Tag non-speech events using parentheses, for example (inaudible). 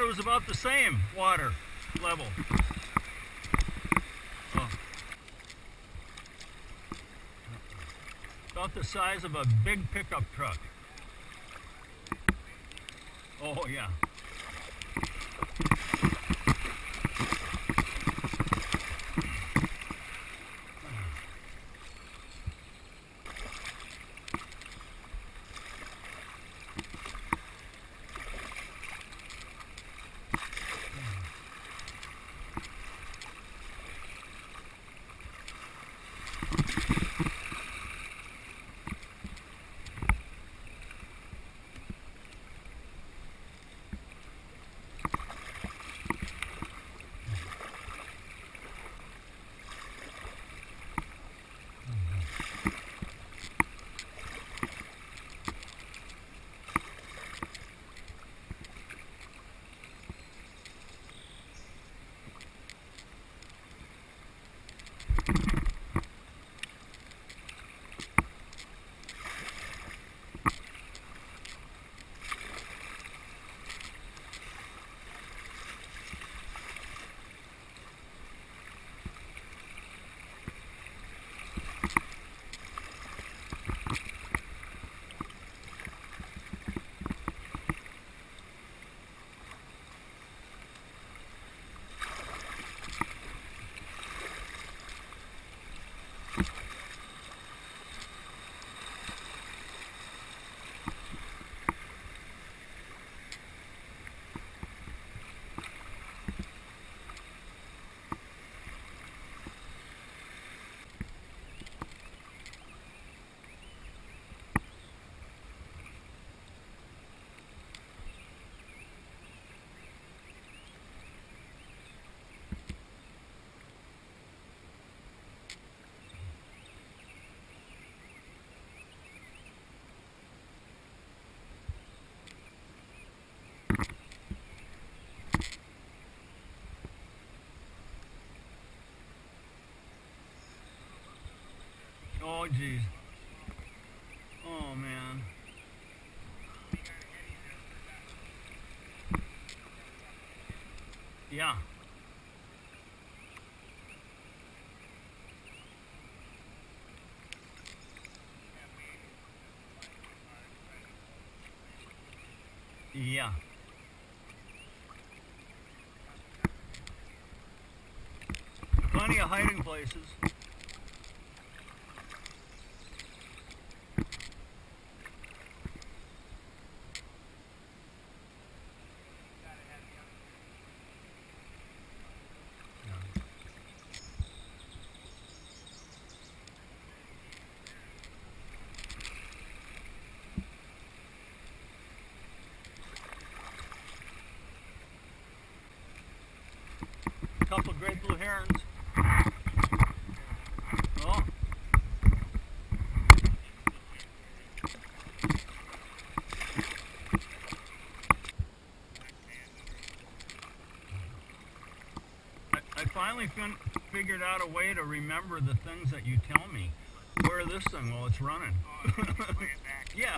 thought it was about the same water level. Oh. About the size of a big pickup truck. Oh, yeah. Jeez. Oh, man. Yeah. Yeah. Plenty of hiding places. Couple great blue herons. Oh. I, I finally fin- figured out a way to remember the things that you tell me. Where this thing? Well, it's running. (laughs) yeah.